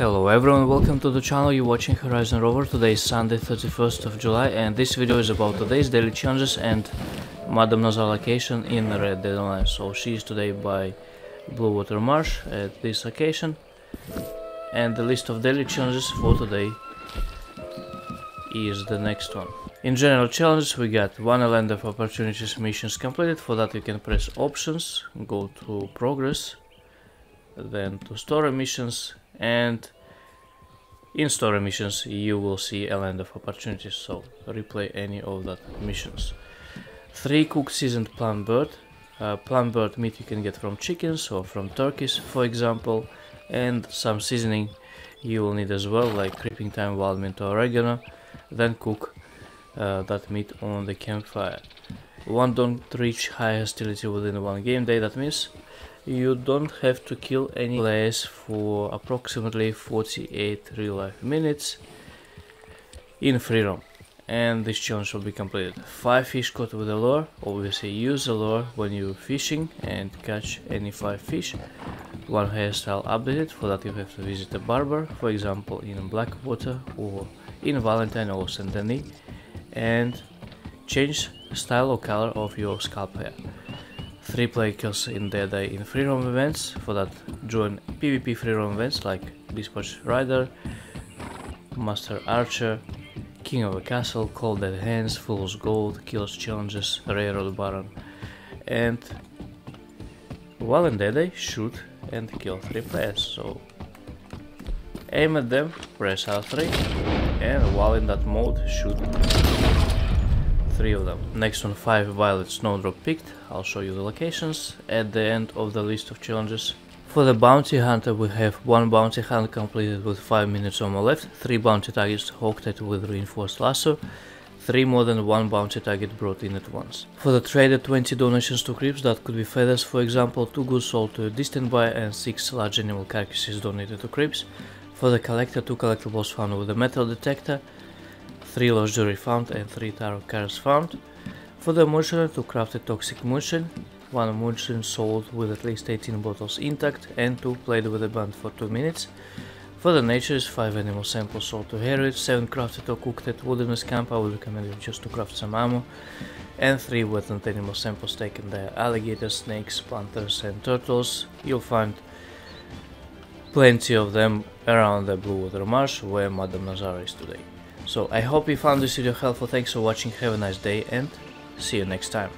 Hello everyone, welcome to the channel, you're watching Horizon Rover. Today is Sunday 31st of July and this video is about today's daily challenges and Madam Nazar location in Red Dead Online. So she is today by Bluewater Marsh at this location and the list of daily challenges for today is the next one. In general challenges we got one land of opportunities missions completed, for that you can press options, go to progress, then to story missions and in story missions you will see a land of opportunities so replay any of that missions. Three cooked seasoned plump bird. Uh, plump bird meat you can get from chickens or from turkeys for example and some seasoning you will need as well like creeping thyme wild mint or oregano. Then cook uh, that meat on the campfire. One don't reach high hostility within one game day that means you don't have to kill any players for approximately 48 real life minutes in free roam and this challenge will be completed. 5 fish caught with a lure, obviously use a lure when you're fishing and catch any 5 fish. One hairstyle updated, for that you have to visit a barber, for example in Blackwater or in Valentine or Saint Denis and change style or color of your scalp hair. 3 play kills in Dead Eye in free roam events, for that join PvP free roam events like Dispatch Rider, Master Archer, King of a Castle, Cold Dead Hands, Fool's Gold, Kills Challenges, Railroad Baron, and while in Dead Eye, shoot and kill 3 players, so aim at them, press R3, and while in that mode, shoot three of them. Next one, five violet snowdrop picked. I'll show you the locations at the end of the list of challenges. For the bounty hunter we have one bounty hunt completed with 5 minutes on my left, 3 bounty targets hawked with reinforced lasso, 3 more than 1 bounty target brought in at once. For the trader 20 donations to Cripps, that could be feathers for example, 2 goods sold to a distant buyer and 6 large animal carcasses donated to Cripps. For the collector 2 collectibles found with a metal detector, 3 lost jewelry found and 3 tarot cards found. For the moonshiner to craft a toxic moonshine, 1 moonshine sold with at least 18 bottles intact and 2 played with a band for 2 minutes. For the natures, 5 animal samples sold to Harriet, 7 crafted or cooked at wilderness camp, I would recommend you just to craft some ammo, and 3 wetland animal samples taken there, alligators, snakes, panthers and turtles. You'll find plenty of them around the Blue Water Marsh where Madam Nazar is today. So I hope you found this video helpful, thanks for watching, have a nice day and see you next time.